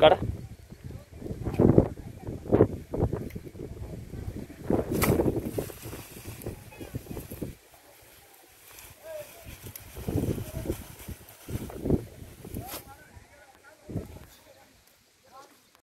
Got it?